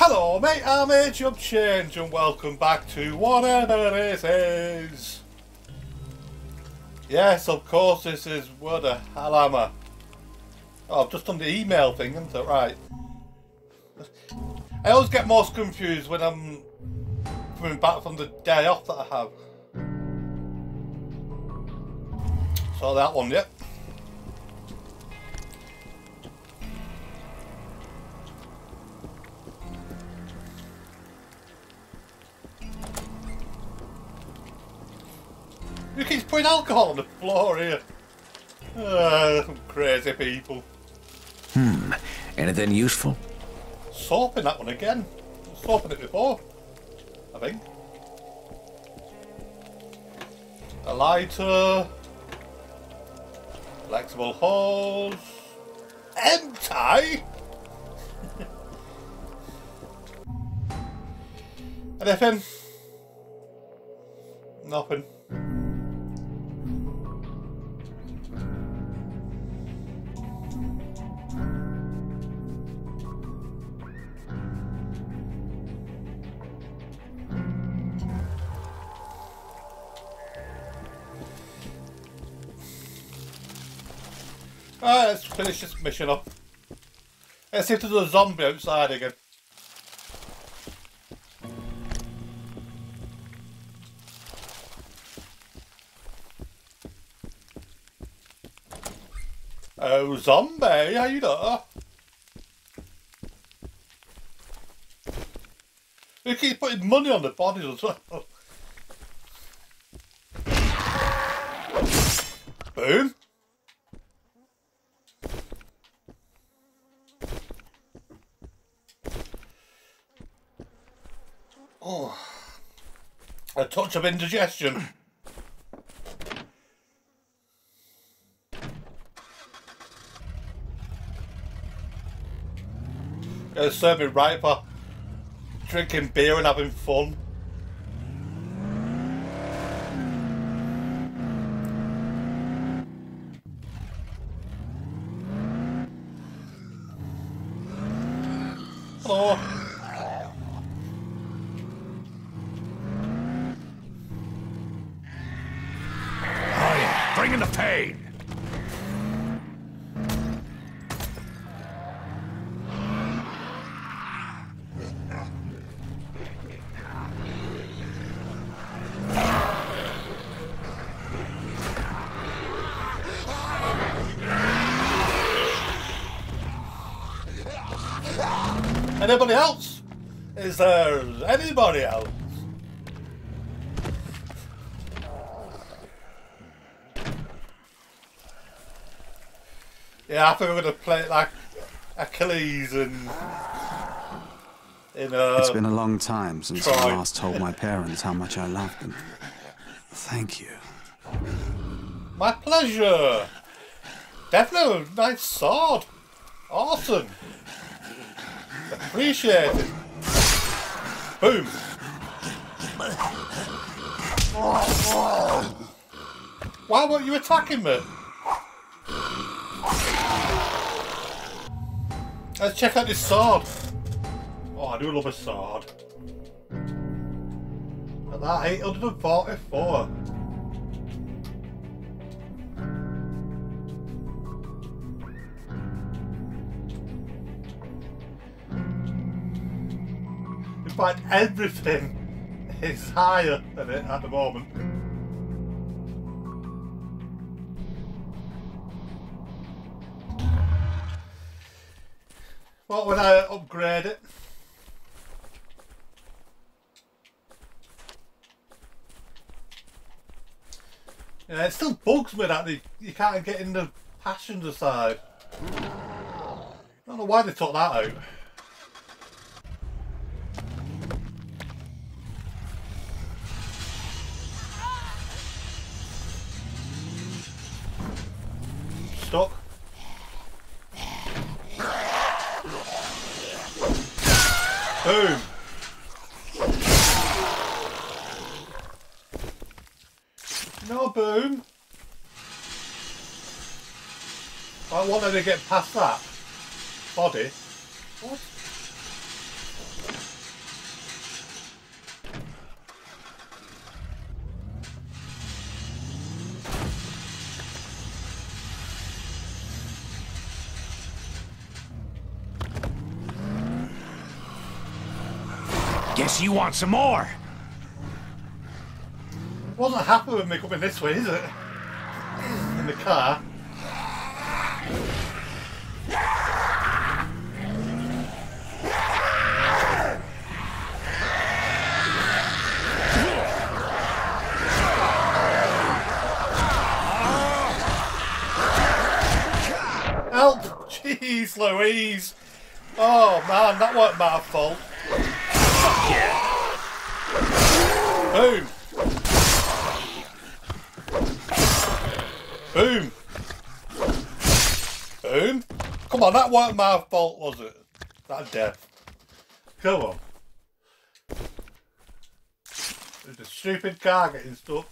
Hello mate, I'm Age of Change and welcome back to whatever this is. Yes, of course this is Where the hell am I? Oh, I've just done the email thing, isn't it? Right. I always get most confused when I'm coming back from the day off that I have. So that one, yep. Who keeps putting alcohol on the floor here? Uh, some crazy people. Hmm. Anything useful? Soap in that one again. Soap in it before. I think. A lighter. Flexible hose. Empty! Anything? Nothing. Let's finish this mission up. Let's see if there's a zombie outside again. Oh, zombie, how you doing? He keeps putting money on the bodies as well. Boom. Touch of indigestion. Gonna serve me right for drinking beer and having fun. Hello. Oh yeah, bring in the pain. Anybody else? Is there anybody else? Yeah, I think we're gonna play it like Achilles and in uh It's been a long time since I last told my parents how much I loved them. Thank you. my pleasure. Definitely a nice sword. Awesome. Appreciate it. Boom. Why weren't you attacking me? Let's check out this sword. Oh, I do love a sword. At that 844. Fact, everything is higher than it at the moment. What would I upgrade it? Yeah, it still bugs me that they, you can't get in the passenger side. I don't know why they took that out. Boom. No boom. I want them to get past that body. What? You want some more. Wasn't happy with me coming this way, is it? In the car. Help! Jeez Louise! Oh man, that wasn't my fault. Boom! Boom! Boom! Come on, that wasn't my fault, was it? That death. Come on. It's a stupid car getting stuck.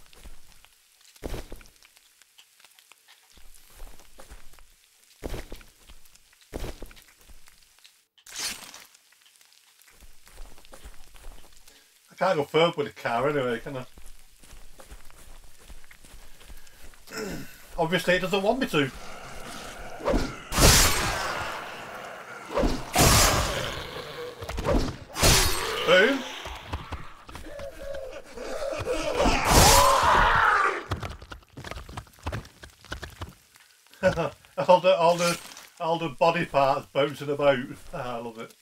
Can't go further with the car anyway, can I? Obviously it doesn't want me to. Boom. all the all the all the body parts bouncing about. Ah, I love it.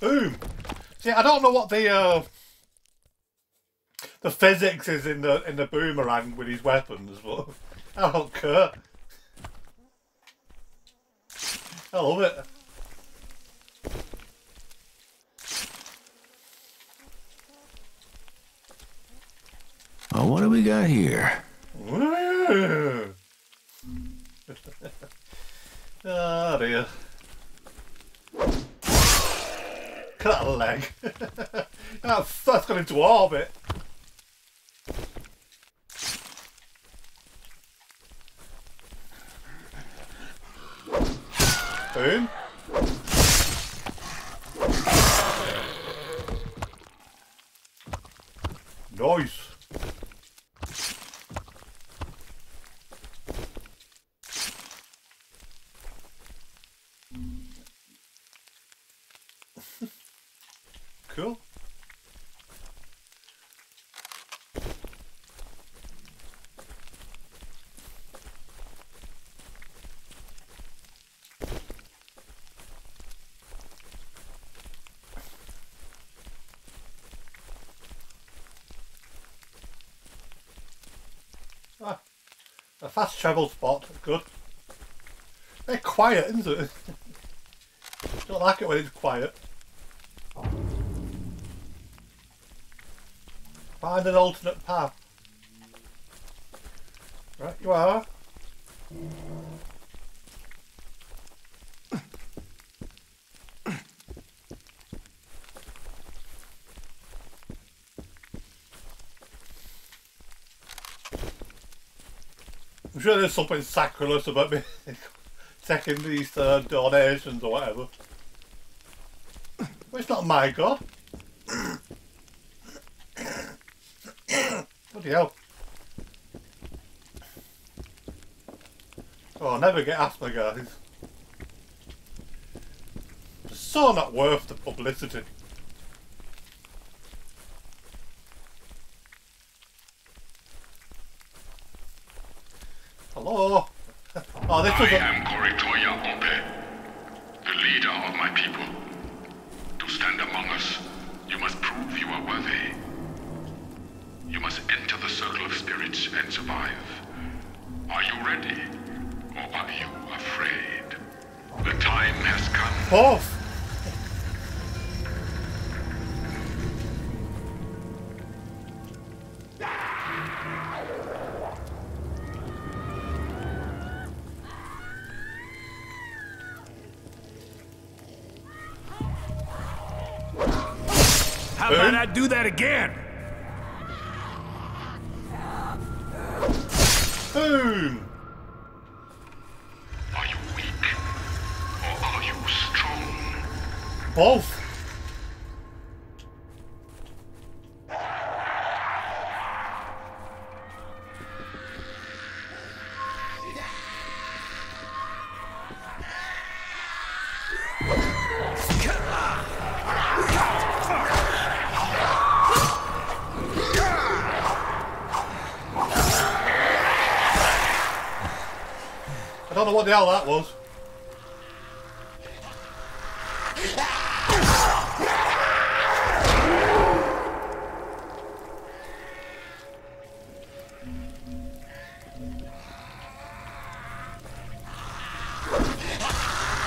Boom. See, I don't know what the uh, the physics is in the in the boomerang with his weapons, but I don't care. I love it. Oh, what do we got here? oh dear. that leg. that's, that's gone into orbit. Boom. Nice. Cool. Ah, a fast travel spot, good. They're quiet, isn't it? Don't like it when it's quiet. Find an alternate path. Right, you are. I'm sure there's something sacrilege about me taking these uh, donations or whatever. But it's not my god. Bloody hell. Oh, I'll never get asthma, guys. It's so not worth the publicity. Hello? Oh, I am Koritoya Ope, the leader of my people. To stand among us, you must prove you are worthy. You must enter the circle of spirits and survive. Are you ready? Or are you afraid? The time has come. Both. do that again! Boom! Are you weak? Or are you strong? Both. Know what the hell that was.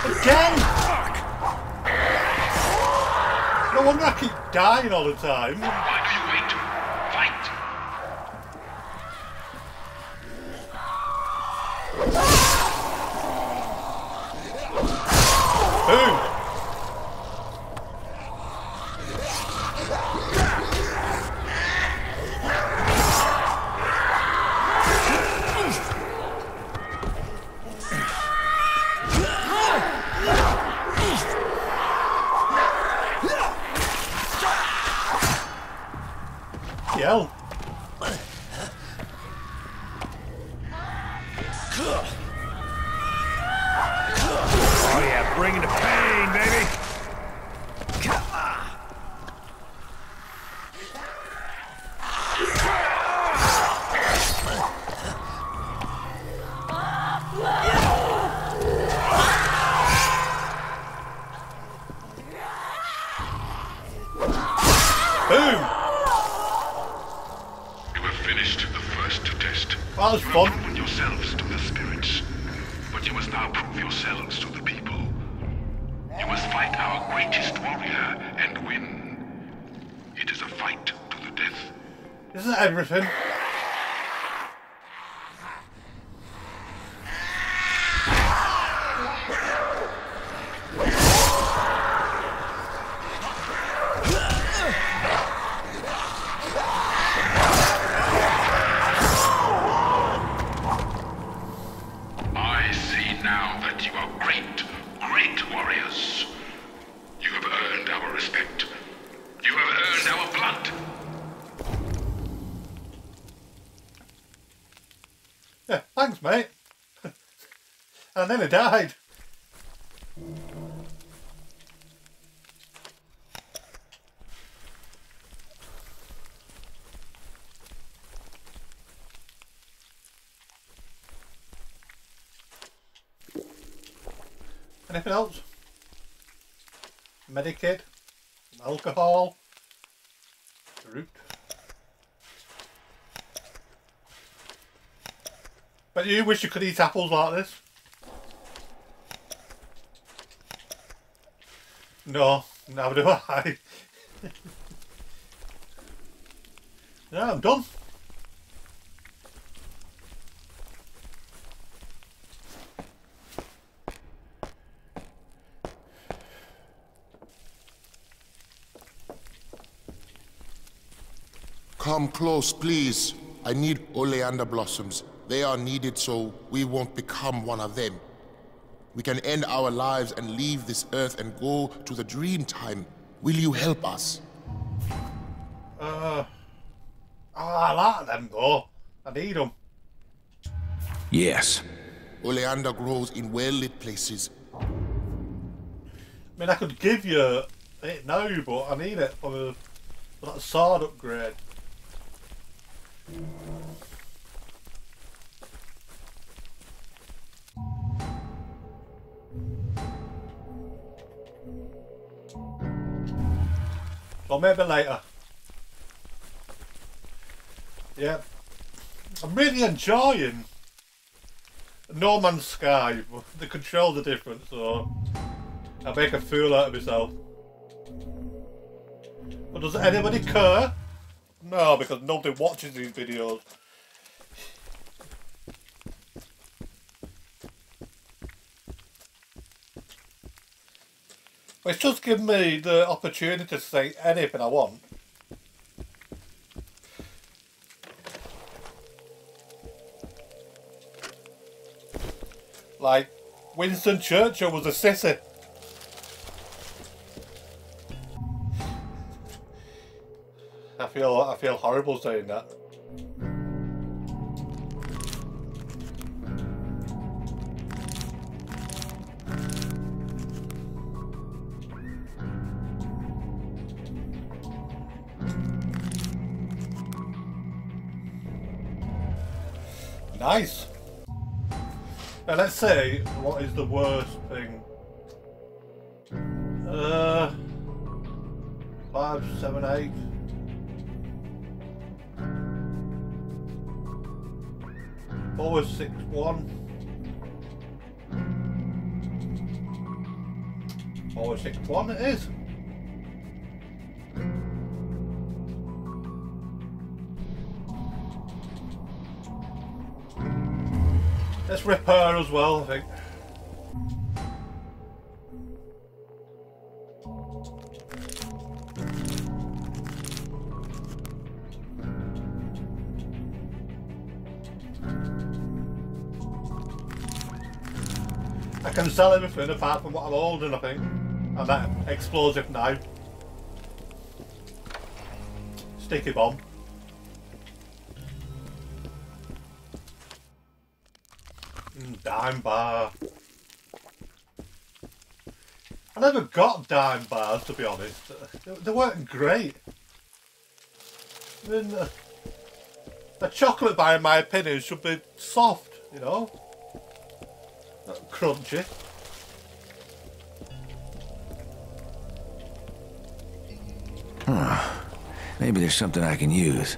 Again! No wonder I keep dying all the time. Boom! Everything? But you wish you could eat apples like this? No, never do I. yeah, I'm done. Come close, please. I need oleander blossoms. They are needed so we won't become one of them. We can end our lives and leave this earth and go to the dream time. Will you help us? Uh, oh, I like them though. I need them. Yes. Oleander grows in well-lit places. I mean, I could give you it now, but I need it for, the, for that sword upgrade. Or maybe later. Yeah. I'm really enjoying No Man's Sky, the controls are different, so I make a fool out of myself. But does anybody care? No, because nobody watches these videos. It's just given me the opportunity to say anything I want. Like, Winston Churchill was a sissy. Feel I feel horrible saying that. Nice. Now let's say what is the worst thing. Uh, five, seven, eight. Four, six, one. Four, six, one. It is. Let's rip her as well, I think. I can sell everything apart from what I'm holding, I think. And that explosive knife. Sticky bomb. Mm, Dime bar. I never got dime bars, to be honest. They, weren't great. I mean, uh, a chocolate bar, in my opinion, should be soft, you know? Crunchy. Maybe there's something I can use.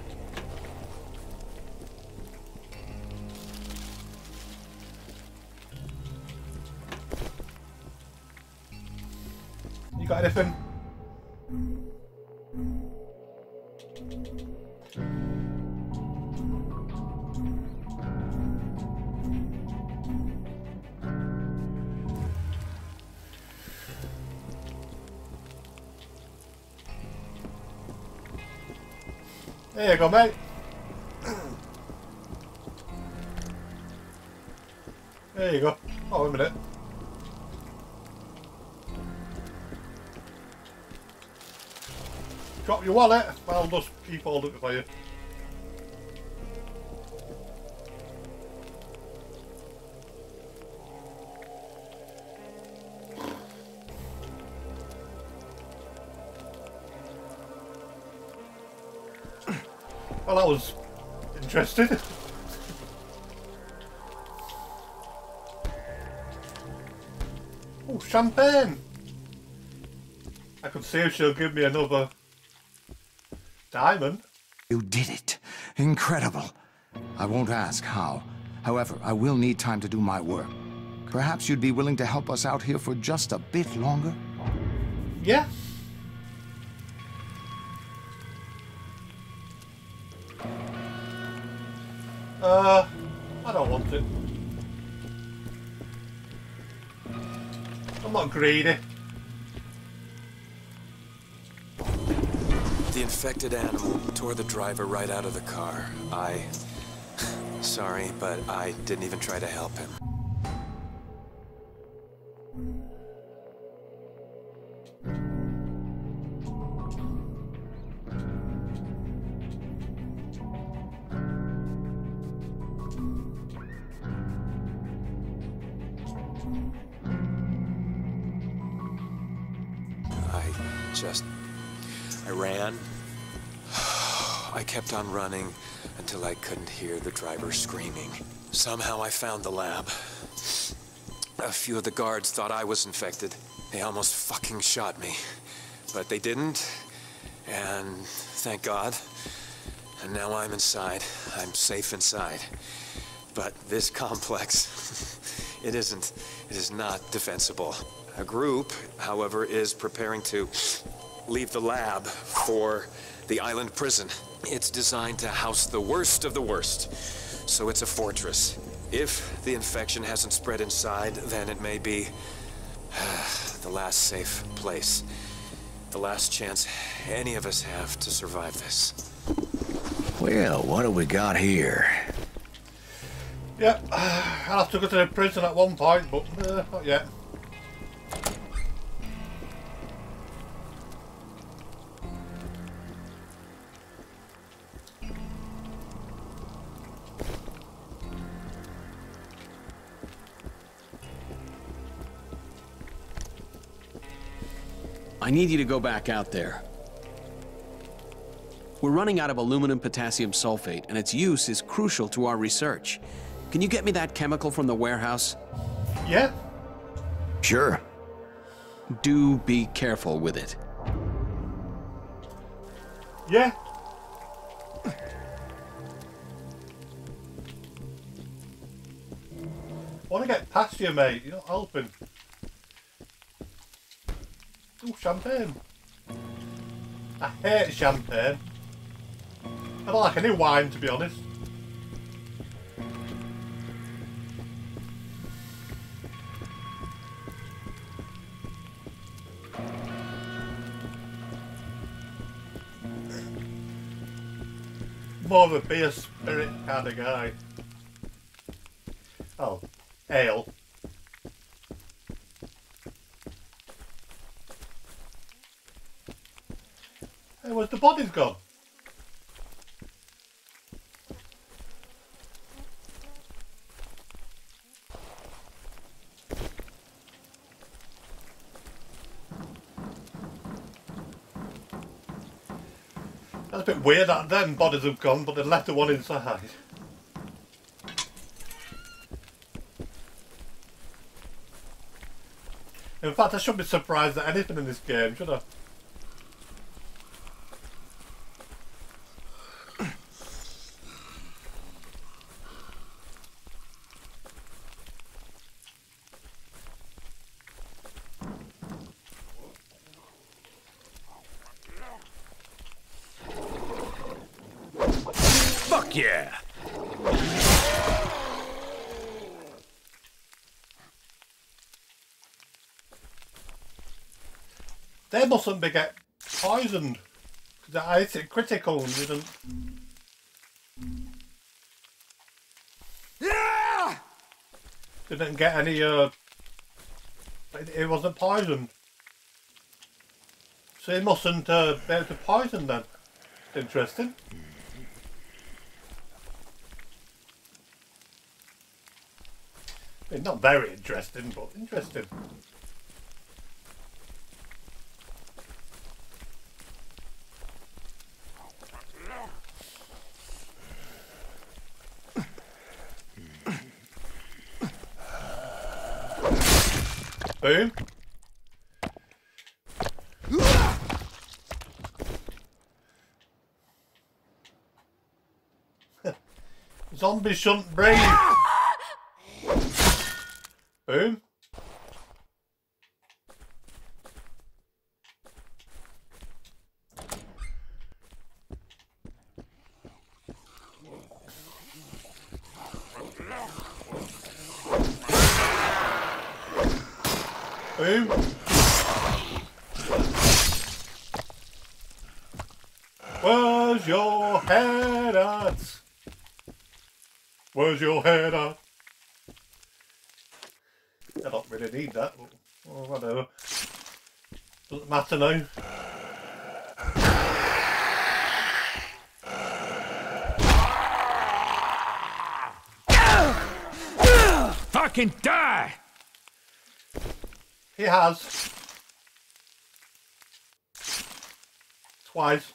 You got anything? There you go, mate. There you go. Oh, wait a minute. Drop your wallet. I'll just keep holding it for you. Well, that was interesting. oh, champagne! I could see if she'll give me another diamond. You did it. Incredible. I won't ask how. However, I will need time to do my work. Perhaps you'd be willing to help us out here for just a bit longer? Yeah. Uh, I don't want it. I'm not greedy. The infected animal tore the driver right out of the car. I... Sorry, but I didn't even try to help him. Just... I ran. I kept on running until I couldn't hear the driver screaming. Somehow I found the lab. A few of the guards thought I was infected. They almost fucking shot me. But they didn't, and thank God. And now I'm inside. I'm safe inside. But this complex, it isn't, it is not defensible. A group, however, is preparing to leave the lab for the island prison. It's designed to house the worst of the worst, so it's a fortress. If the infection hasn't spread inside, then it may be the last safe place. The last chance any of us have to survive this. Well, what do we got here? Yeah, I'll have to go to the prison at one point, but uh, not yet. Need you to go back out there. We're running out of aluminum potassium sulfate, and its use is crucial to our research. Can you get me that chemical from the warehouse? Yeah. Sure. Do be careful with it. Yeah. I want to get past you, mate. You're not helping. Ooh, champagne. I hate champagne. I don't like any wine, to be honest. More of a beer spirit kind of guy. Oh, ale. Where's the body's gone? That's a bit weird that them bodies have gone, but they left the one inside. In fact, I shouldn't be surprised at anything in this game, should I? Fuck yeah! They mustn't be get poisoned. 'Cause I hit it critical and didn't. Yeah! Didn't get any, uh. It, it wasn't poisoned. So it mustn't uh, be able to poison them. Interesting. Not very interesting, but interesting. Boom. Breathe. Boom. Boom. Where's your head at? Where's your head at? I don't really need that. but- Oh, whatever. Doesn't matter now. Fucking die! He has. Twice.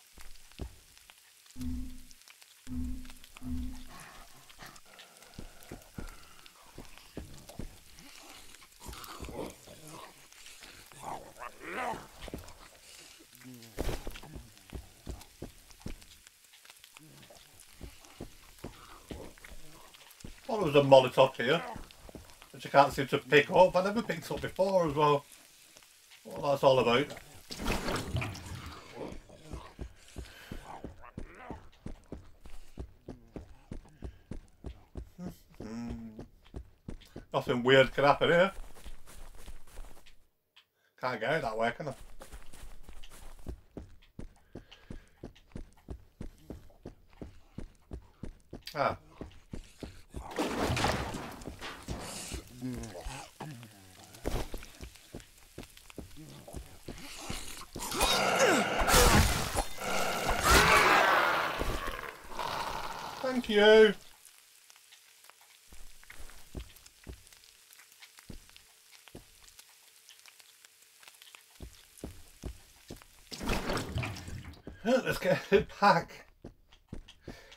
Was a Molotov here, which I can't seem to pick up. I never picked up before as well. What that's all about. Nothing weird can happen here. Can't go that way, can I? Ah. Thank you. Let's back.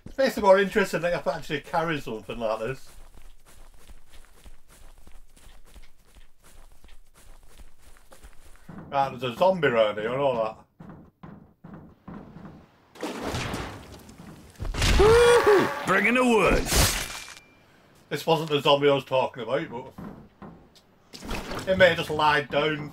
It's basically more interesting than you have to actually carry something like this. Right, there's a zombie around here, I know that. Bringing the wood. This wasn't the zombie I was talking about, but it may have just lied down.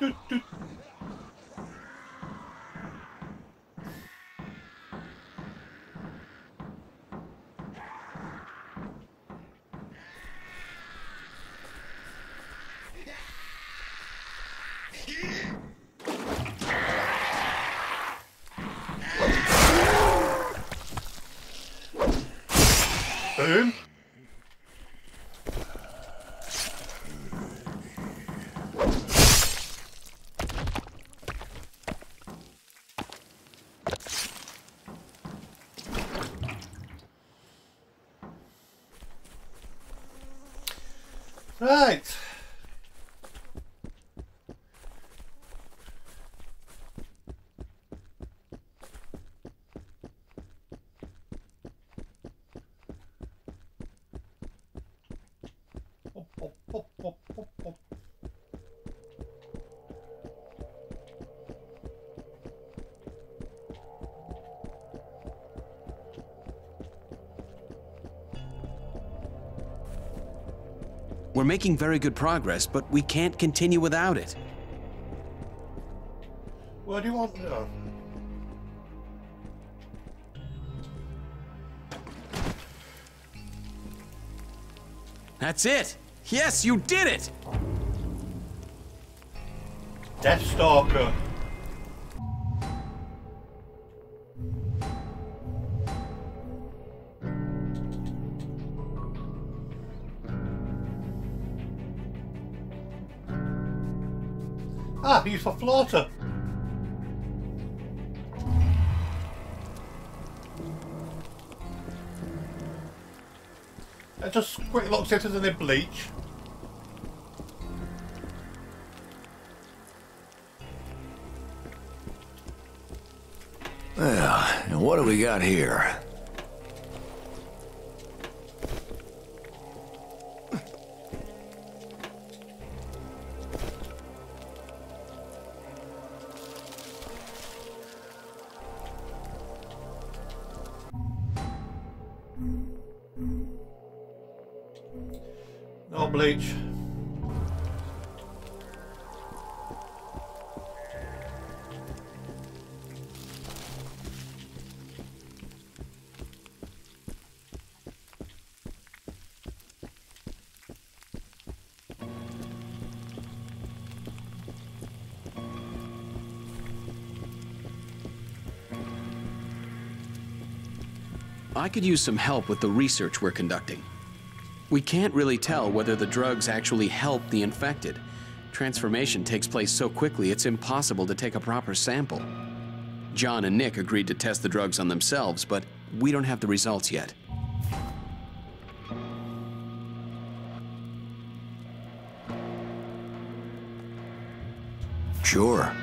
Boom. Right. Making very good progress, but we can't continue without it. What do you want? No. That's it! Yes, you did it! Deathstalker. He's for floater. It just quick looks at us in a bleach. Well, and what do we got here? I could use some help with the research we're conducting. We can't really tell whether the drugs actually help the infected. Transformation takes place so quickly it's impossible to take a proper sample. John and Nick agreed to test the drugs on themselves, but we don't have the results yet. Sure.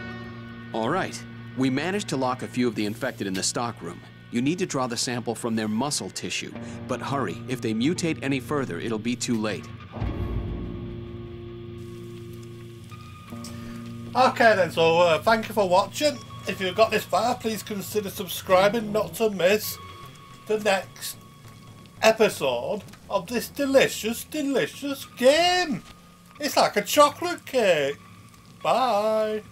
All right. We managed to lock a few of the infected in the stockroom. You need to draw the sample from their muscle tissue. But hurry, if they mutate any further, it'll be too late. Okay then, so uh, thank you for watching. If you've got this far, please consider subscribing not to miss the next episode of this delicious, delicious game. It's like a chocolate cake. Bye.